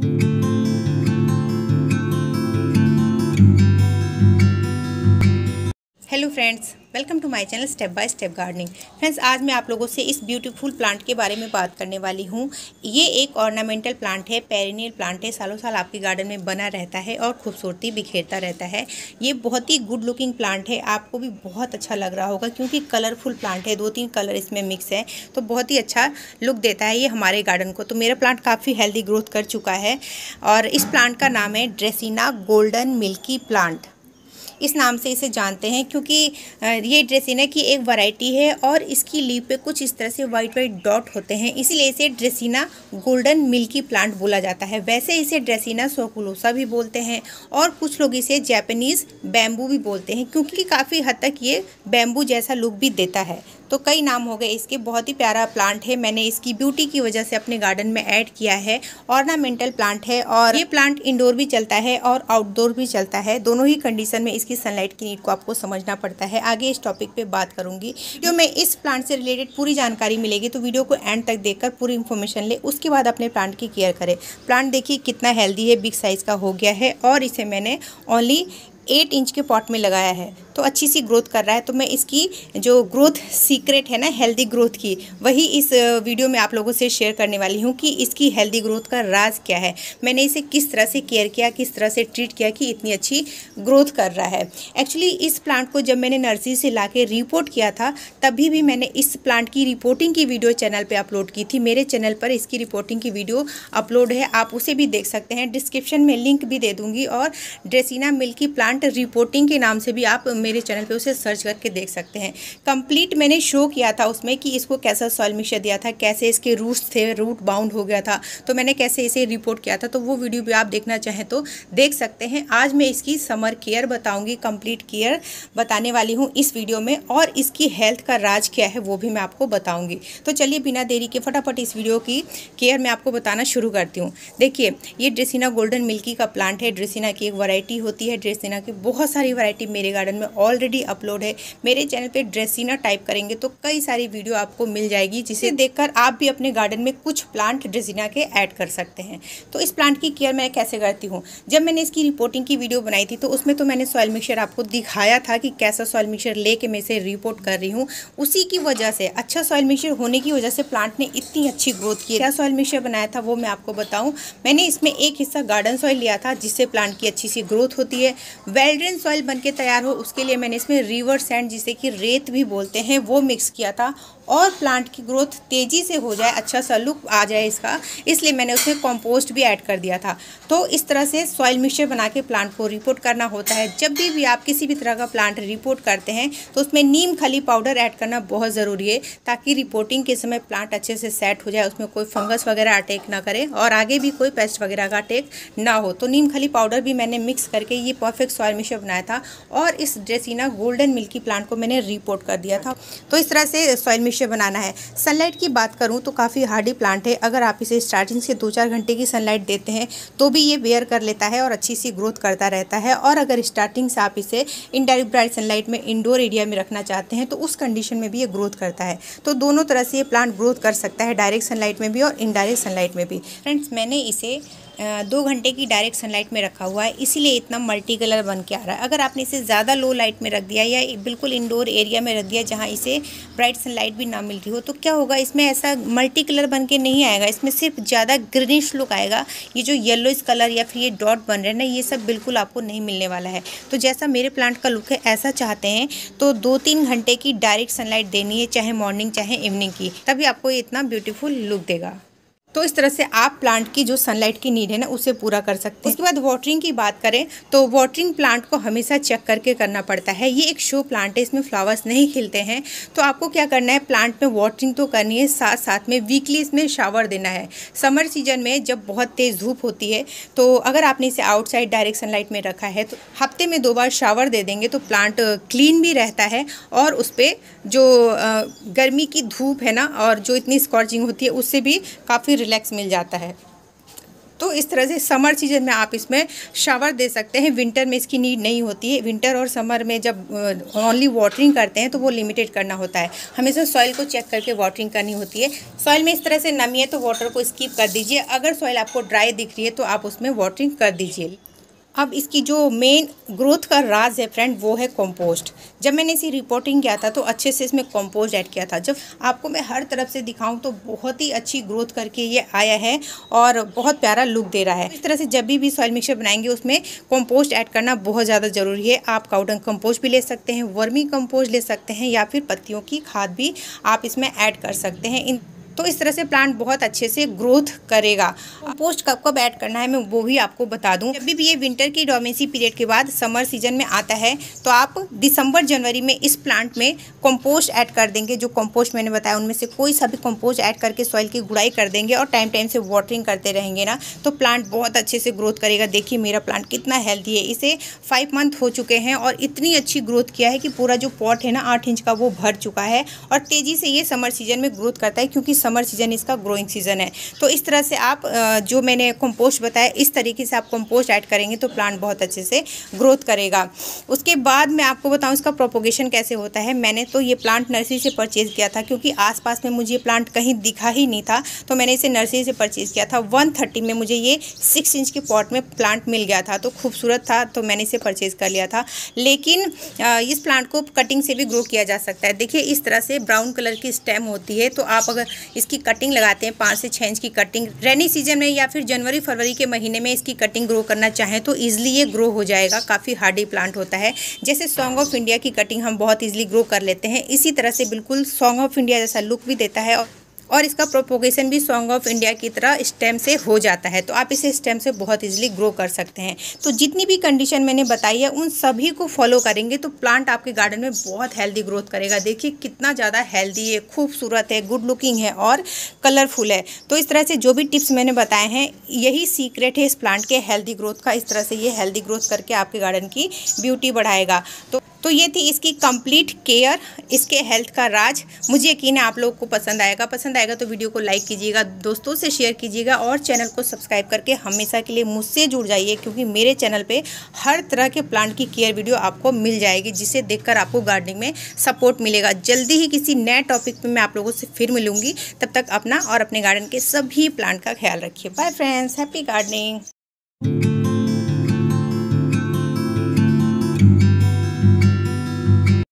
thank you hello friends welcome to my channel step by step gardening friends आज मैं आप लोगों से इस ब्यूटीफुल प्लांट के बारे में बात करने वाली हूँ। ये एक ऑर्नामेंटल प्लांट है पेरिनियल प्लांट है सालों साल आपके गार्डन में बना रहता है और खूबसूरती बिखेरता रहता है। ये बहुत ही गुड लुकिंग प्लांट है, आपको भी बहुत अच्छा लग रहा होगा क्योंकि कलरफुल प्लांट है दो तीन कलर इसमें मिक्स है तो बहुत ही अच्छा लुक देता है ये हमारे गार्डन को। तो मेरा प्लांट काफ़ी हेल्दी ग्रोथ कर चुका है और इस प्लांट का नाम है ड्रेसिना गोल्डन मिल्की प्लांट इस नाम से इसे जानते हैं क्योंकि ये ड्रेसिना की एक वैरायटी है और इसकी लीप पे कुछ इस तरह से वाइट वाइट डॉट होते हैं। इसीलिए इसे ड्रेसिना गोल्डन मिल्की प्लांट बोला जाता है। वैसे इसे ड्रेसिना सोकुलोसा भी बोलते हैं और कुछ लोग इसे जैपनीज़ बैम्बू भी बोलते हैं क्योंकि काफ़ी हद तक ये बैम्बू जैसा लुक भी देता है। तो कई नाम हो गए। इसके बहुत ही प्यारा प्लांट है। मैंने इसकी ब्यूटी की वजह से अपने गार्डन में ऐड किया है। ऑर्नामेंटल प्लांट है और ये प्लांट इंडोर भी चलता है और आउटडोर भी चलता है। दोनों ही कंडीशन में इसकी सनलाइट की नीड को आपको समझना पड़ता है। आगे इस टॉपिक पर बात करूँगी। जो मैं इस प्लांट से रिलेटेड पूरी जानकारी मिलेगी तो वीडियो को एंड तक देखकर पूरी इन्फॉर्मेशन ले। उसके बाद अपने प्लांट की केयर करें। प्लांट देखिए कितना हेल्दी है बिग साइज़ का हो गया है और इसे मैंने ओनली एट इंच के पॉट में लगाया है। तो अच्छी सी ग्रोथ कर रहा है। तो मैं इसकी जो ग्रोथ सीक्रेट है ना हेल्दी ग्रोथ की, वही इस वीडियो में आप लोगों से शेयर करने वाली हूँ कि इसकी हेल्दी ग्रोथ का राज क्या है। मैंने इसे किस तरह से केयर किया, किस तरह से ट्रीट किया कि इतनी अच्छी ग्रोथ कर रहा है। एक्चुअली इस प्लांट को जब मैंने नर्सरी से ला रिपोर्ट किया था, तभी भी मैंने इस प्लांट की रिपोर्टिंग की वीडियो चैनल पर अपलोड की थी। मेरे चैनल पर इसकी रिपोर्टिंग की वीडियो अपलोड है। आप उसे भी देख सकते हैं। डिस्क्रिप्शन में लिंक भी दे दूँगी और ड्रेसिना मिल्की प्लांट रिपोर्टिंग के नाम से भी आप मेरे चैनल पे उसे सर्च करके देख सकते हैं। कंप्लीट मैंने शो किया था उसमें कि इसको कैसा सॉइल मिक्सर दिया था, कैसे इसके रूट्स थे रूट बाउंड हो गया था तो मैंने कैसे इसे रिपोर्ट किया था तो वो वीडियो भी आप देखना चाहें तो देख सकते हैं। आज मैं इसकी समर केयर बताऊँगी कंप्लीट केयर बताने वाली हूँ इस वीडियो में और इसकी हेल्थ का राज क्या है वो भी मैं आपको बताऊँगी। तो चलिए बिना देरी के फटाफट इस वीडियो की केयर मैं आपको बताना शुरू करती हूँ। देखिए, ये ड्रेसिना गोल्डन मिल्की का प्लांट है। ड्रेसिना की एक वैरायटी होती है। ड्रेसिना की बहुत सारी वैरायटी मेरे गार्डन में ऑलरेडी अपलोड है, मेरे चैनल पे ड्रेसिना टाइप करेंगे तो कई सारी वीडियो आपको मिल जाएगी, जिसे देखकर आप भी अपने गार्डन में कुछ प्लांट ड्रेसिना के ऐड कर सकते हैं। तो इस प्लांट की केयर मैं कैसे करती हूँ? जब मैंने इसकी रिपोर्टिंग की वीडियो बनाई थी तो उसमें तो मैंने सॉयल मिक्सर आपको दिखाया था कि कैसा सॉयल मिक्सर लेके मैं इसे रिपोर्ट कर रही हूँ। उसी की वजह से अच्छा सॉयल मिक्सर होने की वजह से प्लांट ने इतनी अच्छी ग्रोथ की क्या सॉयल मिक्सर बनाया था वो मैं आपको बताऊँ? मैंने इसमें एक हिस्सा गार्डन सॉइल लिया था, जिससे प्लांट की अच्छी सी ग्रोथ होती है। वेल्ड्रेन सॉइल बन के तैयार हो, उसके लिए मैंने इसमें रिवर सैंड जिसे कि रेत भी बोलते हैं, वो मिक्स किया था। और प्लांट की ग्रोथ तेज़ी से हो जाए अच्छा सा लुक आ जाए इसका, इसलिए मैंने उसमें कॉम्पोस्ट भी ऐड कर दिया था। तो इस तरह से सॉइल मिक्सचर बना के प्लांट को रिपोर्ट करना होता है। जब भी भी आप किसी भी तरह का प्लांट रिपोर्ट करते हैं तो उसमें नीम खली पाउडर ऐड करना बहुत ज़रूरी है, ताकि रिपोर्टिंग के समय प्लांट अच्छे से सेट हो जाए, उसमें कोई फंगस वगैरह अटैक ना करे और आगे भी कोई पेस्ट वगैरह का अटैक ना हो। तो नीम खली पाउडर भी मैंने मिक्स करके ये परफेक्ट सॉइल मिक्सचर बनाया था और इस ड्रेसिना गोल्डन मिल्की प्लांट को मैंने रिपोर्ट कर दिया था। तो इस तरह से सॉइल मिक्सचर बनाना है। सनलाइट की बात करूँ तो काफ़ी हार्डी प्लांट है। अगर आप इसे स्टार्टिंग से दो चार घंटे की सनलाइट देते हैं तो भी ये बेयर कर लेता है और अच्छी सी ग्रोथ करता रहता है। और अगर स्टार्टिंग से आप इसे इनडायरेक्ट ब्राइट सनलाइट में इंडोर एरिया में रखना चाहते हैं तो उस कंडीशन में भी ये ग्रोथ करता है। तो दोनों तरह से ये प्लांट ग्रोथ कर सकता है डायरेक्ट सनलाइट में भी और इनडायरेक्ट सनलाइट में भी। फ्रेंड्स, मैंने इसे दो घंटे की डायरेक्ट सनलाइट में रखा हुआ है, इसीलिए इतना मल्टी कलर बन के आ रहा है। अगर आपने इसे ज़्यादा लो लाइट में रख दिया या बिल्कुल इंडोर एरिया में रख दिया जहाँ इसे ब्राइट सनलाइट भी ना मिल रही हो तो क्या होगा? इसमें ऐसा मल्टी कलर बन के नहीं आएगा। इसमें सिर्फ़ ज़्यादा ग्रीनिश लुक आएगा। ये जो येलो कलर या फिर ये डॉट बन रहे हैं ना, ये सब बिल्कुल आपको नहीं मिलने वाला है। तो जैसा मेरे प्लांट का लुक है, ऐसा चाहते हैं तो दो तीन घंटे की डायरेक्ट सनलाइट देनी है, चाहे मॉर्निंग चाहे इवनिंग की, तभी आपको ये इतना ब्यूटीफुल लुक देगा। तो इस तरह से आप प्लांट की जो सनलाइट की नीड है ना, उसे पूरा कर सकते हैं। उसके बाद वाटरिंग की बात करें तो वाटरिंग प्लांट को हमेशा चेक करके करना पड़ता है। ये एक शो प्लांट है, इसमें फ्लावर्स नहीं खिलते हैं। तो आपको क्या करना है प्लांट में वाटरिंग तो करनी है साथ साथ में वीकली इसमें शावर देना है। समर सीज़न में जब बहुत तेज़ धूप होती है तो अगर आपने इसे आउटसाइड डायरेक्ट सनलाइट में रखा है तो हफ़्ते में दो बार शावर दे देंगे तो प्लांट क्लीन भी रहता है और उस पर जो गर्मी की धूप है ना, और जो इतनी स्कॉर्चिंग होती है, उससे भी काफ़ी रिलैक्स मिल जाता है। तो इस तरह से समर सीज़न में आप इसमें शावर दे सकते हैं। विंटर में इसकी नीड नहीं होती है। विंटर और समर में जब ओनली वाटरिंग करते हैं तो वो लिमिटेड करना होता है। हमेशा सॉइल को चेक करके वाटरिंग करनी होती है। सॉइल में इस तरह से नमी है तो वाटर को स्कीप कर दीजिए। अगर सॉइल आपको ड्राई दिख रही है तो आप उसमें वाटरिंग कर दीजिए। अब इसकी जो मेन ग्रोथ का राज है फ्रेंड वो है कंपोस्ट जब मैंने इसी रिपोर्टिंग किया था तो अच्छे से इसमें कंपोस्ट ऐड किया था। जब आपको मैं हर तरफ़ से दिखाऊँ तो बहुत ही अच्छी ग्रोथ करके ये आया है और बहुत प्यारा लुक दे रहा है। इस तरह से जब भी भी सॉइल मिक्सर बनाएँगे, उसमें कॉम्पोस्ट ऐड करना बहुत ज़्यादा ज़रूरी है। आप काउडंग कम्पोस्ट भी ले सकते हैं, वर्मी कम्पोस्ट ले सकते हैं, या फिर पत्तियों की खाद भी आप इसमें ऐड कर सकते हैं। इन तो इस तरह से प्लांट बहुत अच्छे से ग्रोथ करेगा। कंपोस्ट कब कब ऐड करना है मैं वो भी आपको बता दूँ। जब भी ये विंटर की डोमेसी पीरियड के बाद समर सीज़न में आता है तो आप दिसंबर जनवरी में इस प्लांट में कंपोस्ट ऐड कर देंगे, जो कंपोस्ट मैंने बताया, उनमें से कोई सा भी कंपोस्ट ऐड करके सॉइल की गुड़ाई कर देंगे और टाइम टाइम से वाटरिंग करते रहेंगे ना तो प्लांट बहुत अच्छे से ग्रोथ करेगा। देखिए मेरा प्लांट कितना हेल्थी है, इसे फाइव मंथ हो चुके हैं और इतनी अच्छी ग्रोथ किया है कि पूरा जो पॉट है ना, आठ इंच का वो भर चुका है और तेज़ी से ये समर सीज़न में ग्रोथ करता है, क्योंकि समर सीज़न इसका ग्रोइंग सीज़न है। तो इस तरह से आप जो मैंने कंपोस्ट बताया, इस तरीके से आप कंपोस्ट ऐड करेंगे तो प्लांट बहुत अच्छे से ग्रोथ करेगा। उसके बाद मैं आपको बताऊँ इसका प्रोपोगेशन कैसे होता है। मैंने तो ये प्लांट नर्सरी से परचेज़ किया था क्योंकि आसपास में मुझे प्लांट कहीं दिखा ही नहीं था। तो मैंने इसे नर्सरी से परचेज़ किया था। वन थर्टी में मुझे ये सिक्स इंच के पॉट में प्लांट मिल गया था। तो खूबसूरत था तो मैंने इसे परचेज़ कर लिया था। लेकिन इस प्लांट को कटिंग से भी ग्रो किया जा सकता है। देखिए, इस तरह से ब्राउन कलर की स्टेम होती है। तो आप अगर इसकी कटिंग लगाते हैं, पाँच से छः इंच की कटिंग रेनी सीज़न में या फिर जनवरी, फरवरी के महीने में इसकी कटिंग ग्रो करना चाहें तो ईजिली ये ग्रो हो जाएगा। काफ़ी हार्डी प्लांट होता है। जैसे सॉन्ग ऑफ़ इंडिया की कटिंग हम बहुत ईजिली ग्रो कर लेते हैं। इसी तरह से बिल्कुल सॉन्ग ऑफ़ इंडिया जैसा लुक भी देता है और और इसका प्रोपोगेशन भी सॉन्ग ऑफ़ इंडिया की तरह स्टेम से हो जाता है। तो आप इसे स्टेम से बहुत इजीली ग्रो कर सकते हैं। तो जितनी भी कंडीशन मैंने बताई है, उन सभी को फॉलो करेंगे तो प्लांट आपके गार्डन में बहुत हेल्दी ग्रोथ करेगा। देखिए कितना ज़्यादा हेल्दी है, खूबसूरत है गुड लुकिंग है और कलरफुल है। तो इस तरह से जो भी टिप्स मैंने बताए हैं, यही सीक्रेट है इस प्लांट के हेल्दी ग्रोथ का। इस तरह से ये हेल्दी ग्रोथ करके आपके गार्डन की ब्यूटी बढ़ाएगा। तो तो ये थी इसकी कंप्लीट केयर इसके हेल्थ का राज। मुझे यकीन है आप लोगों को पसंद आएगा। पसंद आएगा तो वीडियो को लाइक कीजिएगा, दोस्तों से शेयर कीजिएगा और चैनल को सब्सक्राइब करके हमेशा के लिए मुझसे जुड़ जाइए क्योंकि मेरे चैनल पे हर तरह के प्लांट की केयर वीडियो आपको मिल जाएगी, जिसे देखकर आपको गार्डनिंग में सपोर्ट मिलेगा। जल्दी ही किसी नए टॉपिक पर मैं आप लोगों से फिर मिलूँगी। तब तक अपना और अपने गार्डन के सभी प्लांट का ख्याल रखिए। Bye friends happy gardening